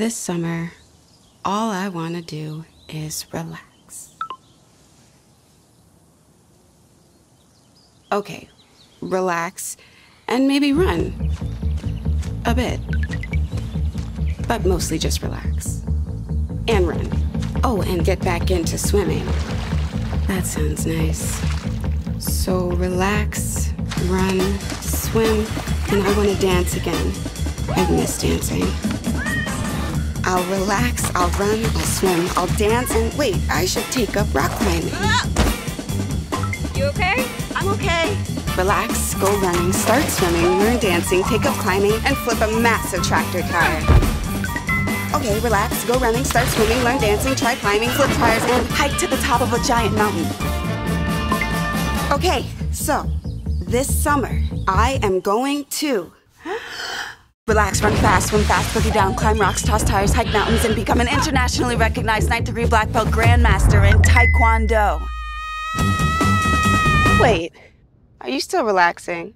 This summer, all I want to do is relax. Okay, relax and maybe run. A bit. But mostly just relax. And run. Oh, and get back into swimming. That sounds nice. So relax, run, swim, and I want to dance again. I've missed dancing. I'll relax, I'll run, I'll swim, I'll dance, and wait, I should take up rock climbing. Uh, you okay? I'm okay. Relax, go running, start swimming, learn dancing, take up climbing, and flip a massive tractor tire. Okay, relax, go running, start swimming, learn dancing, try climbing, flip tires, and hike to the top of a giant mountain. Okay, so this summer, I am going to relax, run fast, swim fast, boogie down, climb rocks, toss tires, hike mountains, and become an internationally recognized ninth degree black belt grandmaster in Taekwondo. Wait, are you still relaxing?